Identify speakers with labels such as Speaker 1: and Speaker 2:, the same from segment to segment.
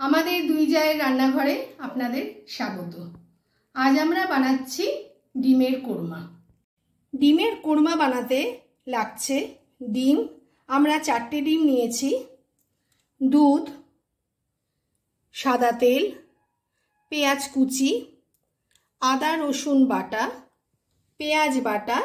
Speaker 1: আমাদের দুই জায়ের রান্নাঘরে আপনাদের স্বাগত। আজ আমরা বানাচ্ছি ডিমের কোরমা। ডিমের কোরমা বানাতে লাগছে ডিম। আমরা চারটে ডিম নিয়েছি। দুধ, সাদা তেল, পেঁয়াজ কুচি, আদা, রসুন বাটা, পেঁয়াজ বাটা,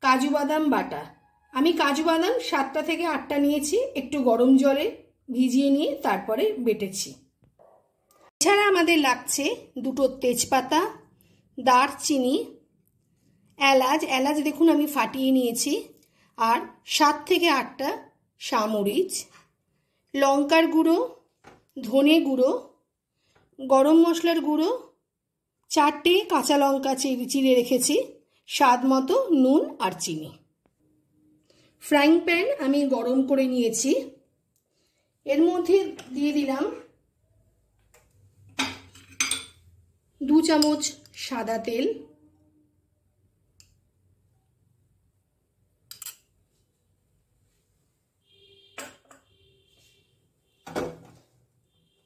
Speaker 1: কাজু বাদাম বাটা। আমি কাজু বাদাম সাতটা থেকে আটটা নিয়েছি, একটু গরম জলে। ভিজিয়ে নিয়ে তারপরে বেটেছি। এছাড়া আমাদের লাগছে দুটো তেজপাতা, দারচিনি, এলাচ। এলাচ দেখুন আমি ফাটিয়ে নিয়েছি। আর সাত থেকে আটটা সামরিচ লঙ্কার গুঁড়ো, ধনে গুঁড়ো, গরম মশলার গুঁড়ো, চারটে কাঁচা লঙ্কা চিড়ে রেখেছি, স্বাদ মতো নুন আর চিনি। ফ্রাইং প্যান আমি গরম করে নিয়েছি। এর মধ্যে দিয়ে দিলাম দু চামচ সাদা তেল,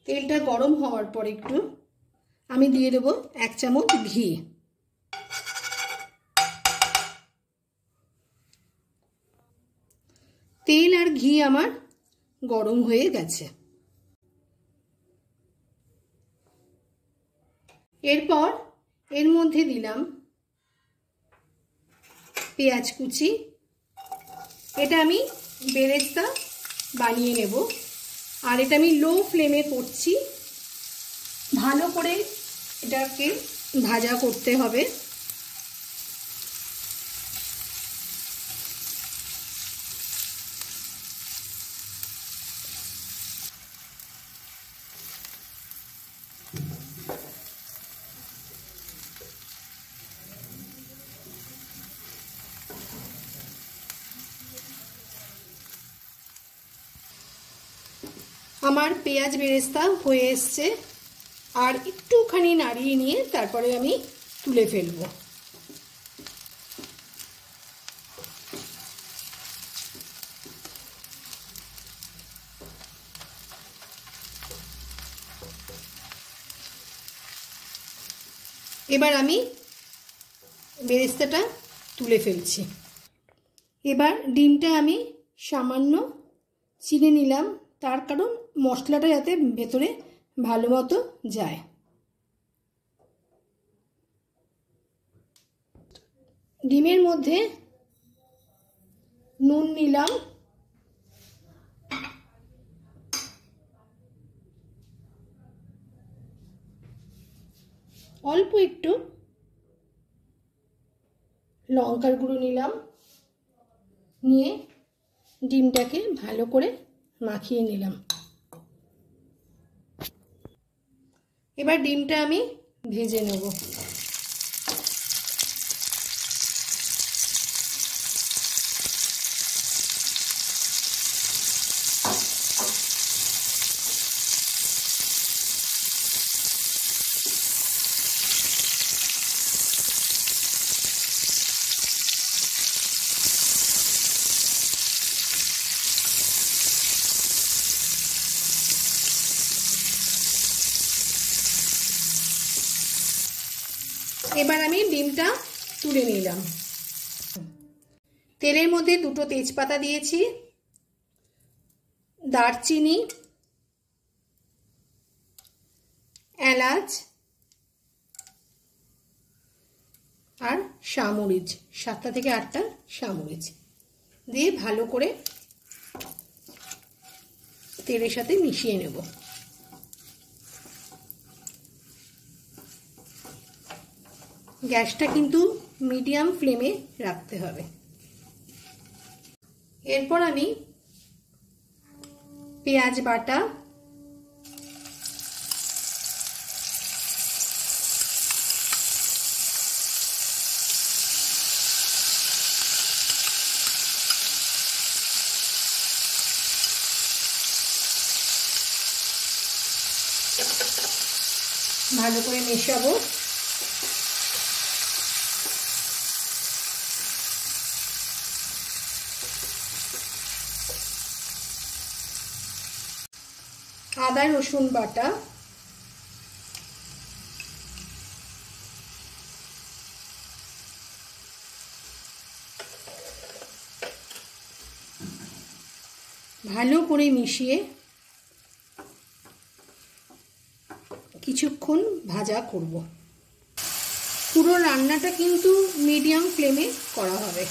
Speaker 1: তেলটা গরম হওয়ার পর একটু আমি দিয়ে দেবো এক চামচ ঘি। তেল আর ঘি আমার গরম হয়ে গেছে। এরপর এর মধ্যে দিলাম পেঁয়াজ কুচি। এটা আমি বেরেস্তা বানিয়ে নেব। আর এটা আমি লো ফ্লেমে করছি। ভালো করে এটাকে ভাজা করতে হবে। আমার পেঁয়াজ বেরেস্তা হয়ে এসছে। আর একটুখানি নাড়িয়ে নিয়ে তারপরে আমি তুলে ফেলব। এবার আমি বেরেস্তাটা তুলে ফেলছি। এবার ডিমটা আমি সামান্য চিনে নিলাম। তার কারণ মশলাটা যাতে ভেতরে ভালো মতো যায়। ডিমের মধ্যে নুন নিলাম। অল্প একটু লঙ্কার গুঁড়ো নিলাম। নিয়ে ডিমটাকে ভালো করে মাখিয়ে নিলাম। এবার ডিমটা আমি ভেজে নেব। এবার আমি ডিমটা তুলে নিলাম। তেলের মধ্যে দুটো তেজপাতা দিয়েছি, দারচিনি, এলাচ আর সামরিচ সাতটা থেকে আটটা সামরিচ দিয়ে ভালো করে তেলের সাথে মিশিয়ে নেব। গ্যাসটা কিন্তু মিডিয়াম ফ্লেমে রাখতে হবে। এরপর আমি পেঁয়াজ বাটা ভালো করে মেশাবো। আদা, রসুন বাটা। ভালো করে মিশিয়ে কিছুক্ষণ ভাজা করব। পুরো রান্নাটা কিন্তু মিডিয়াম ফ্লেমে করা হবে।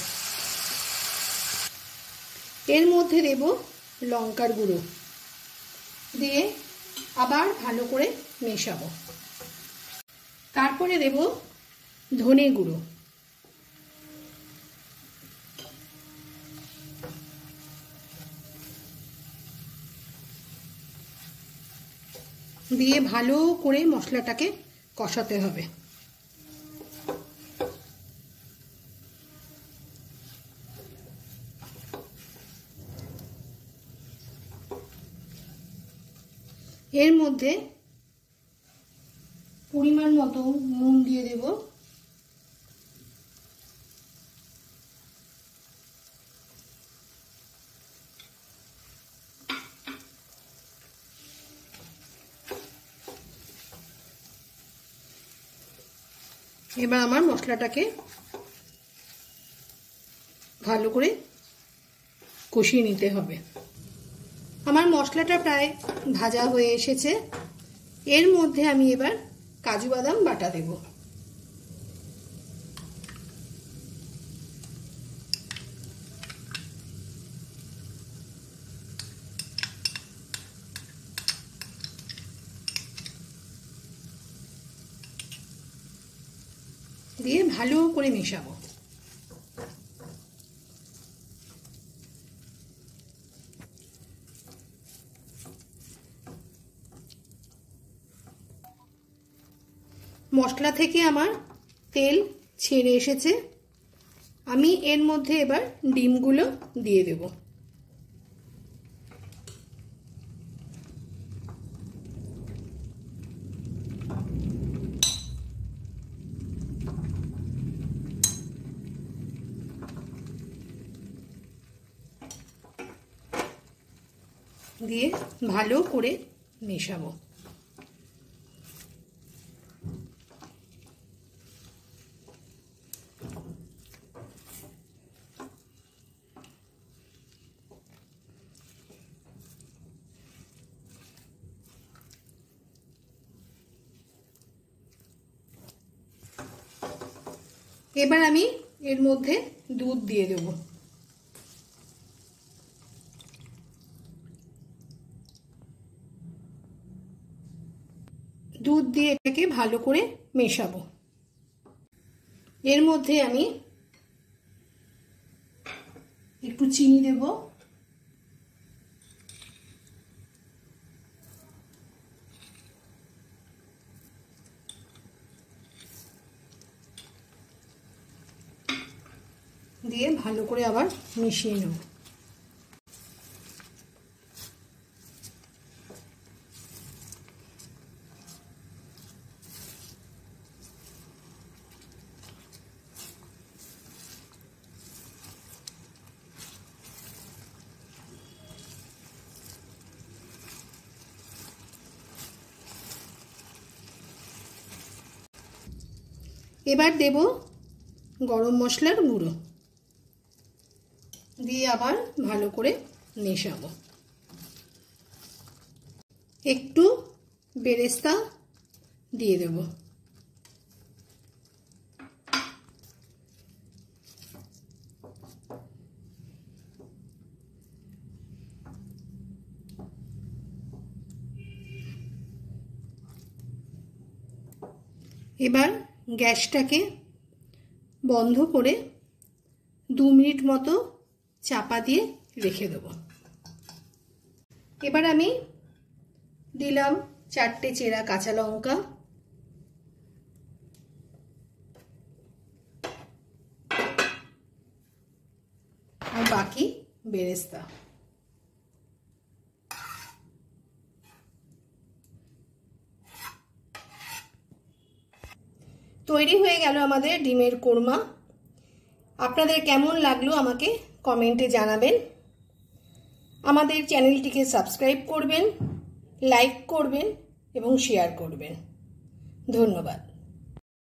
Speaker 1: এর মধ্যে দেব লঙ্কার গুঁড়ো। দিয়ে আবার ভালো করে মেশাবো। তারপরে দেব ধনে গুঁড়ো। দিয়ে ভালো করে মশলাটাকে কষাতে হবে। এর মধ্যে পরিমাণ মতো নুন দিয়ে দেব। এবার আমার মশলাটাকে ভালো করে কষিয়ে নিতে হবে। আমার মশলাটা প্রায় ভাজা হয়ে এসেছে। এর মধ্যে আমি এবার কাজু বাদাম বাটা দেব। দিয়ে ভালো করে মেশাবো। মশলা থেকে আমার তেল ছেড়ে এসেছে। আমি এর মধ্যে এবার ডিমগুলো দিয়ে দেব। দিয়ে ভালো করে মেশাবো। এবার আমি এর মধ্যে দুধ দিয়ে দেব। দুধ দিয়ে এটাকে ভালো করে মেশাবো। এর মধ্যে আমি একটু চিনি দেব দিয়ে ভালো করে আবার মিশিয়ে নেব। এবার দেব গরম মশলার গুঁড়ো। দিয়ে আবার ভালো করে মেশাবো। একটু বেরেস্তা দিয়ে দেব। এবার গ্যাসটাকে বন্ধ করে দু মিনিট মতো চাপা দিয়ে রেখে দেব। এবার আমি দিলাম চারটে চেরা কাঁচা লঙ্কা। আর বাকি বেরেস্তা। তৈরি হয়ে গেল আমাদের ডিমের কোরমা। আপনাদের কেমন লাগল আমাকে কমেন্টে জানাবেন। আমাদের চ্যানেলটিকে সাবস্ক্রাইব করবেন লাইক করবেন এবং শেয়ার করবেন। ধন্যবাদ।